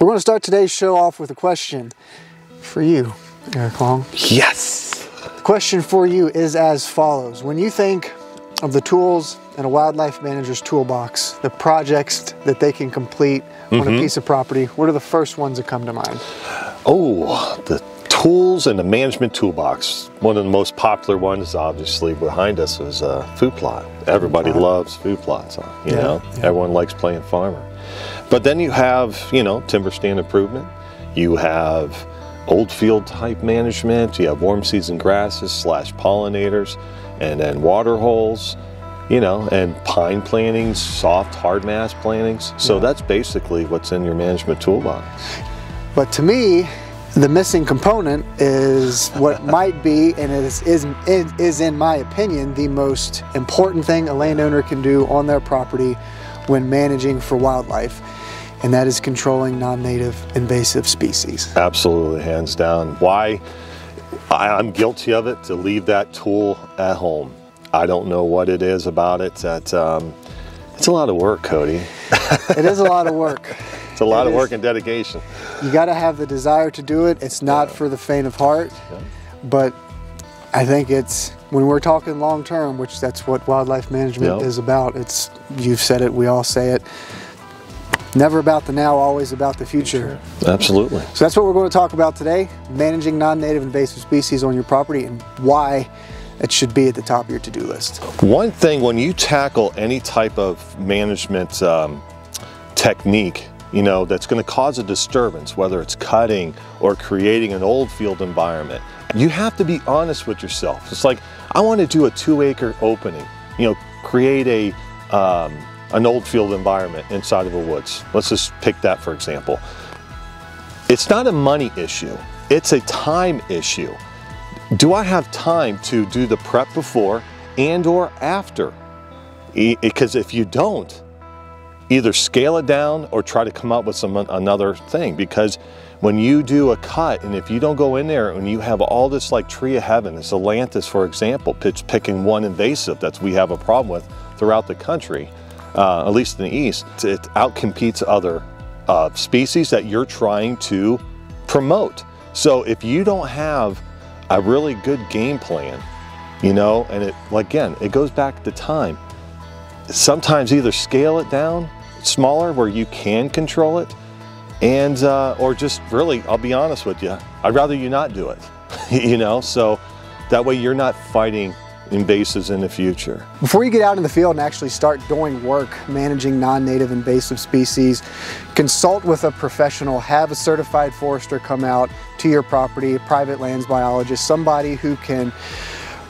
We're going to start today's show off with a question for you, Eric Long. Yes. The question for you is as follows. When you think of the tools in a wildlife manager's toolbox, the projects that they can complete on a mm-hmm. piece of property, what are the first ones that come to mind? Oh, the tools in the management toolbox. One of the most popular ones, obviously, behind us is a food plot. Everybody plot. loves food plots. You Yeah, know, yeah. everyone likes playing farmer. But then you have, you know, timber stand improvement. You have old field type management. You have warm season grasses slash pollinators, and then water holes. You know, and pine plantings, soft hard mass plantings. So Yeah. that's basically what's in your management toolbox. But to me, the missing component is what might be, and it is, is, is, in my opinion, the most important thing a landowner can do on their property when managing for wildlife, and that is controlling non-native invasive species. Absolutely, hands down. Why? I'm guilty of it to leave that tool at home. I don't know what it is about it that um, it's a lot of work, Cody. It is a lot of work. It's a lot It of is. work and dedication. You got to have the desire to do it. It's not for the faint of heart, Yeah. but I think it's when we're talking long term, which that's what wildlife management Yeah. is about. It's you've said it, we all say it. Never about the now, always about the future. Absolutely. So that's what we're going to talk about today: managing non-native invasive species on your property and why it should be at the top of your to-do list. One thing when you tackle any type of management um, technique, you know, that's going to cause a disturbance, whether it's cutting or creating an old field environment, you have to be honest with yourself. It's like, I want to do a two acre opening, you know, create a, um, an old field environment inside of a woods. Let's just pick that for example. It's not a money issue, it's a time issue do I have time to do the prep before and or after? Because if you don't, either scale it down or try to come up with some another thing. Because when you do a cut, and if you don't go in there and you have all this like tree of heaven, this ailanthus, for example, pitch picking one invasive that we have a problem with throughout the country, uh, at least in the east, it outcompetes other uh, species that you're trying to promote. So if you don't have a really good game plan, you know, and it again, it goes back to time. Sometimes either scale it down smaller where you can control it, and uh, or just really, I'll be honest with you, I'd rather you not do it, you know, so that way you're not fighting invasives in the future. Before you get out in the field and actually start doing work managing non-native invasive species, consult with a professional, have a certified forester come out to your property, a private lands biologist, somebody who can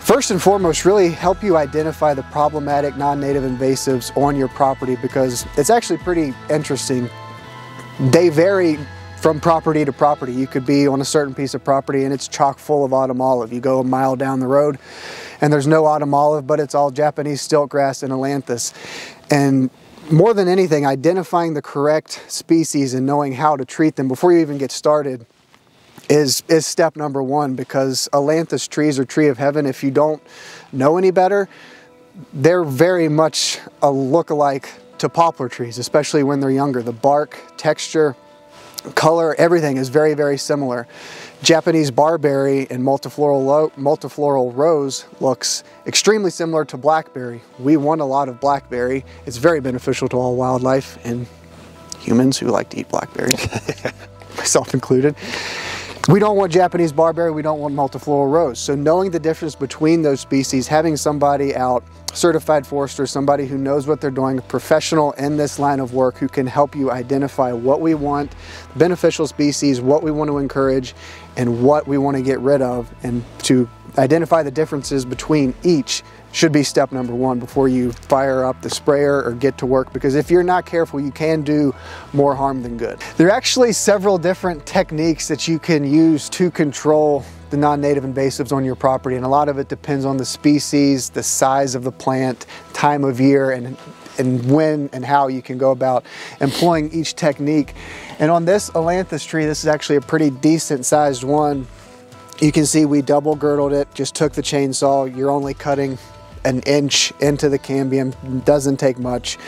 first and foremost really help you identify the problematic non-native invasives on your property because it's actually pretty interesting. They vary from property to property. You could be on a certain piece of property and it's chock full of autumn olive. You go a mile down the road and there's no autumn olive, but it's all Japanese stiltgrass and ailanthus. And more than anything, identifying the correct species and knowing how to treat them before you even get started is is step number one because ailanthus trees are tree of heaven. If you don't know any better, they're very much a look-alike to poplar trees, especially when they're younger. The bark, texture, color, everything is very, very similar. Japanese barberry and multifloral, lo- multifloral rose looks extremely similar to blackberry. We want a lot of blackberry. It's very beneficial to all wildlife and humans who like to eat blackberries, myself included. We don't want Japanese barberry, we don't want multifloral rose. So knowing the difference between those species, having somebody out, certified forester, somebody who knows what they're doing, professional in this line of work who can help you identify what we want, beneficial species, what we want to encourage, and what we want to get rid of, and to identify the differences between each should be step number one before you fire up the sprayer or get to work because if you're not careful you can do more harm than good. There are actually several different techniques that you can use to control the non-native invasives on your property and a lot of it depends on the species, the size of the plant, time of year and and when and how you can go about employing each technique. And on this Ailanthus tree, this is actually a pretty decent sized one. You can see we double girdled it, just took the chainsaw. You're only cutting an inch into the cambium, doesn't take much.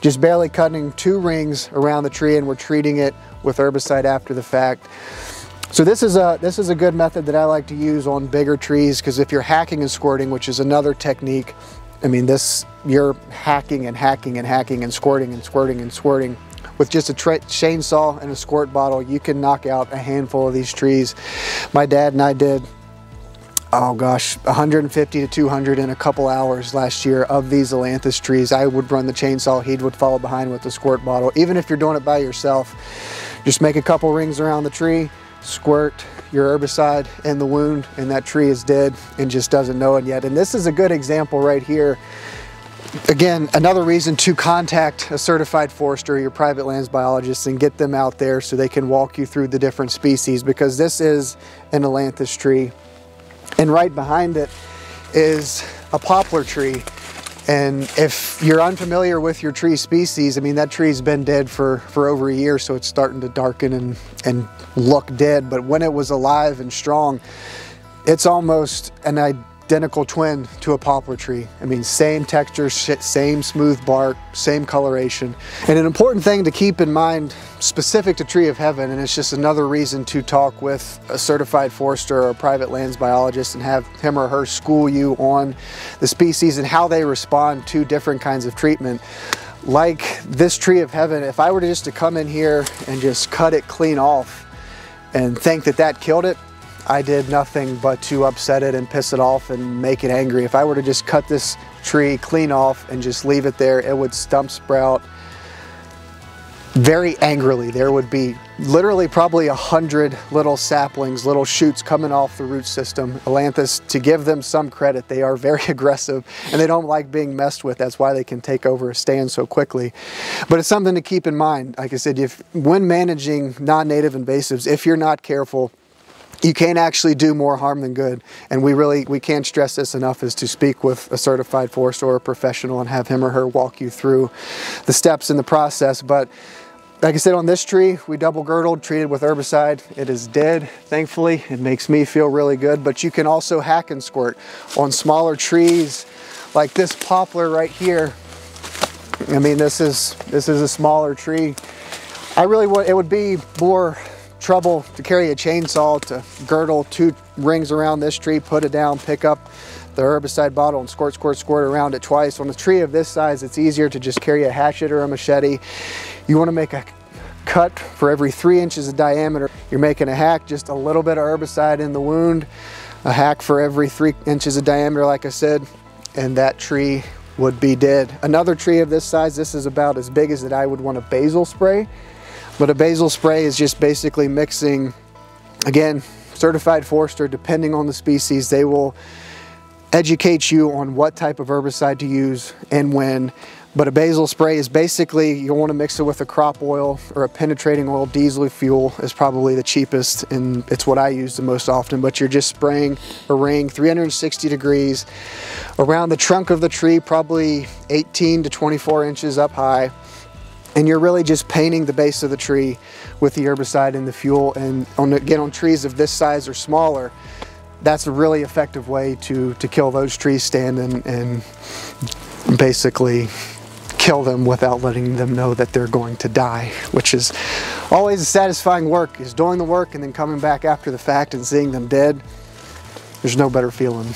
Just barely cutting two rings around the tree and we're treating it with herbicide after the fact. So this is a this is a good method that I like to use on bigger trees because if you're hacking and squirting, which is another technique, I mean this you're hacking and hacking and hacking and squirting and squirting and squirting. With just a chainsaw and a squirt bottle, you can knock out a handful of these trees. My dad and I did oh gosh, 150 to 200 in a couple hours last year of these ailanthus trees. I would run the chainsaw, he would follow behind with the squirt bottle. Even if you're doing it by yourself, just make a couple rings around the tree, squirt your herbicide in the wound, and that tree is dead and just doesn't know it yet. And this is a good example right here. Again, another reason to contact a certified forester, or your private lands biologist, and get them out there so they can walk you through the different species because this is an ailanthus tree and right behind it is a poplar tree. And if you're unfamiliar with your tree species, I mean, that tree's been dead for, for over a year, so it's starting to darken and, and look dead. But when it was alive and strong, it's almost an identical twin to a poplar tree. I mean, same texture, same smooth bark, same coloration. And an important thing to keep in mind specific to Tree of Heaven, and it's just another reason to talk with a certified forester or a private lands biologist and have him or her school you on the species and how they respond to different kinds of treatment like this tree of heaven, if I were to just to come in here and just cut it clean off and think that that killed it, I did nothing but to upset it and piss it off and make it angry. If I were to just cut this tree clean off and just leave it there, it would stump sprout very angrily. There would be literally probably a hundred little saplings, little shoots coming off the root system. Ailanthus, to give them some credit, they are very aggressive and they don't like being messed with. That's why they can take over a stand so quickly. But it's something to keep in mind. Like I said, if when managing non-native invasives, if you're not careful, you can actually do more harm than good. And we really, we can't stress this enough is to speak with a certified forester or a professional and have him or her walk you through the steps in the process. But like I said, on this tree, we double girdled, treated with herbicide. It is dead, thankfully. It makes me feel really good, but you can also hack and squirt on smaller trees like this poplar right here. I mean, this is, this is a smaller tree. I really want, it would be more trouble to carry a chainsaw to girdle two rings around this tree, put it down, pick up the herbicide bottle and squirt, squirt, squirt around it twice. On a tree of this size, it's easier to just carry a hatchet or a machete. You wanna make a cut for every three inches of diameter. You're making a hack, just a little bit of herbicide in the wound, a hack for every three inches of diameter, like I said, and that tree would be dead. Another tree of this size, this is about as big as that I would want a basal spray. But a basal spray is just basically mixing, again, certified forester, depending on the species, they will educate you on what type of herbicide to use and when. But a basal spray is basically, you'll want to mix it with a crop oil or a penetrating oil. Diesel fuel is probably the cheapest and it's what I use the most often, but you're just spraying a ring 360 degrees around the trunk of the tree, probably 18 to 24 inches up high and you're really just painting the base of the tree with the herbicide and the fuel. And on again on trees of this size or smaller that's a really effective way to to kill those trees standing and basically kill them without letting them know that they're going to die which is always a satisfying work is doing the work and then coming back after the fact and seeing them dead. There's no better feeling.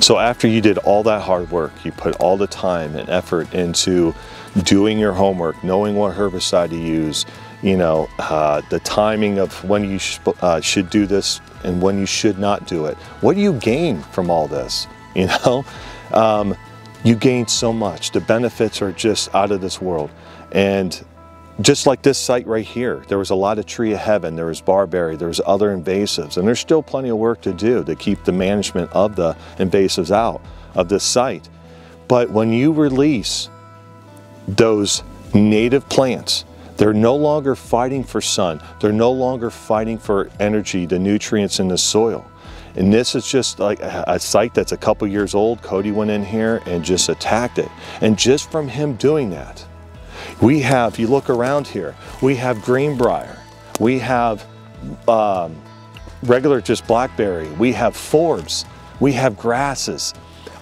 So after you did all that hard work you put all the time and effort into doing your homework, knowing what herbicide to use, you know, uh, the timing of when you sh uh, should do this and when you should not do it. What do you gain from all this? You know, um, you gain so much. The benefits are just out of this world. And just like this site right here, there was a lot of tree of heaven, there was barberry, there was other invasives, and there's still plenty of work to do to keep the management of the invasives out of this site. But when you release those native plants. They're no longer fighting for sun. They're no longer fighting for energy, the nutrients in the soil. And this is just like a, site that's a couple years old. Cody went in here and just attacked it. And just from him doing that, we have, you look around here, we have greenbrier, we have um, regular just blackberry, we have forbs, we have grasses,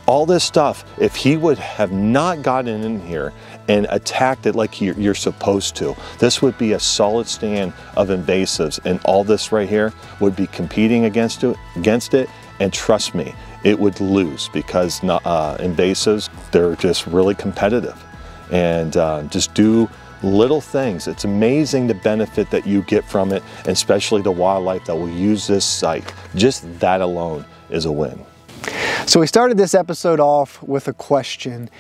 all this stuff, if he would have not gotten in here and attacked it like you're, supposed to. This would be a solid stand of invasives and all this right here would be competing against it, against it and trust me, it would lose because uh, invasives, they're just really competitive. And uh, just do little things. It's amazing the benefit that you get from it, and especially the wildlife that will use this site. Just that alone is a win. So we started this episode off with a question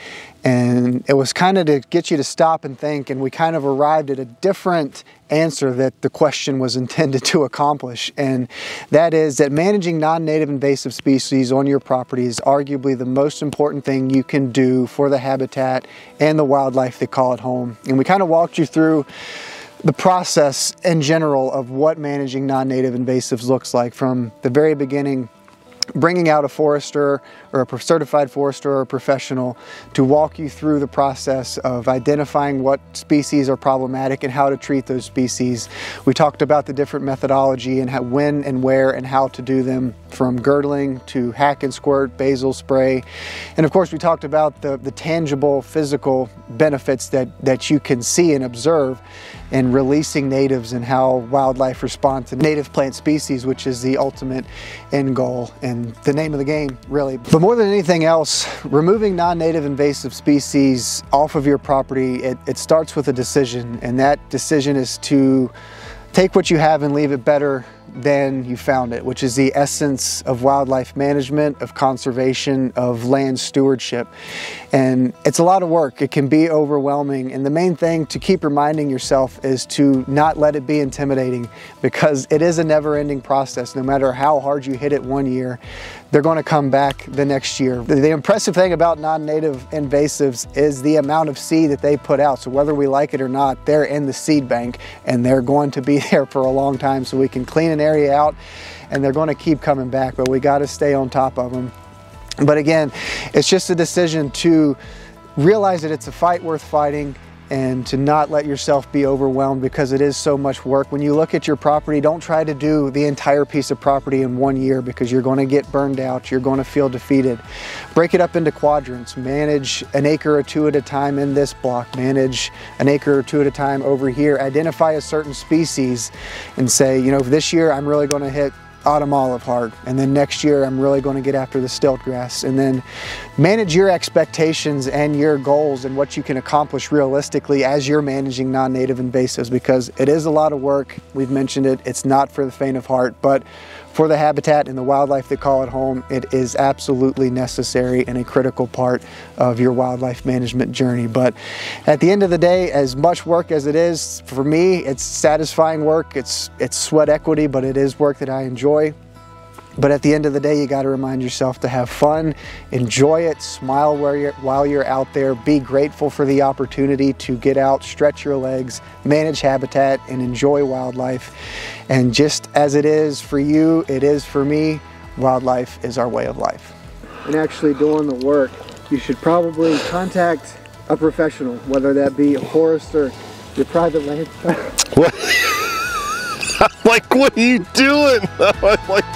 and it was kind of to get you to stop and think and we kind of arrived at a different answer that the question was intended to accomplish and that is that managing non-native invasive species on your property is arguably the most important thing you can do for the habitat and the wildlife that call it home. And we kind of walked you through the process in general of what managing non-native invasives looks like from the very beginning bringing out a forester or a certified forester or professional to walk you through the process of identifying what species are problematic and how to treat those species. We talked about the different methodology and how, when and where and how to do them from girdling to hack and squirt, basal spray. And of course we talked about the, the tangible physical benefits that, that you can see and observe in releasing natives and how wildlife respond to native plant species, which is the ultimate end goal and the name of the game, really. But more than anything else, removing non-native invasive species off of your property, it, it starts with a decision, and that decision is to take what you have and leave it better than you found it, which is the essence of wildlife management, of conservation, of land stewardship. And it's a lot of work. It can be overwhelming. And the main thing to keep reminding yourself is to not let it be intimidating because it is a never ending process. No matter how hard you hit it one year, they're going to come back the next year. The impressive thing about non-native invasives is the amount of seed that they put out. So whether we like it or not, they're in the seed bank and they're going to be there for a long time so we can clean an area out and they're going to keep coming back, but we got to stay on top of them. But again, it's just a decision to realize that it's a fight worth fighting and to not let yourself be overwhelmed because it is so much work. When you look at your property, don't try to do the entire piece of property in one year because you're going to get burned out, you're going to feel defeated. Break it up into quadrants, manage an acre or two at a time in this block, manage an acre or two at a time over here, identify a certain species and say, you know, this year I'm really going to hit autumn olive heart. And then next year, I'm really going to get after the stilt grass. And then manage your expectations and your goals and what you can accomplish realistically as you're managing non-native invasives because it is a lot of work. We've mentioned it. It's not for the faint of heart, but for the habitat and the wildlife that call it home, it is absolutely necessary and a critical part of your wildlife management journey. But at the end of the day, as much work as it is, for me, it's satisfying work. It's, it's sweat equity, but it is work that I enjoy. But at the end of the day, you got to remind yourself to have fun, enjoy it, smile you're, while you're out there, be grateful for the opportunity to get out, stretch your legs, manage habitat, and enjoy wildlife. And just as it is for you, it is for me, wildlife is our way of life. And actually doing the work, you should probably contact a professional, whether that be a forester, your private land. what? like, what are you doing? like,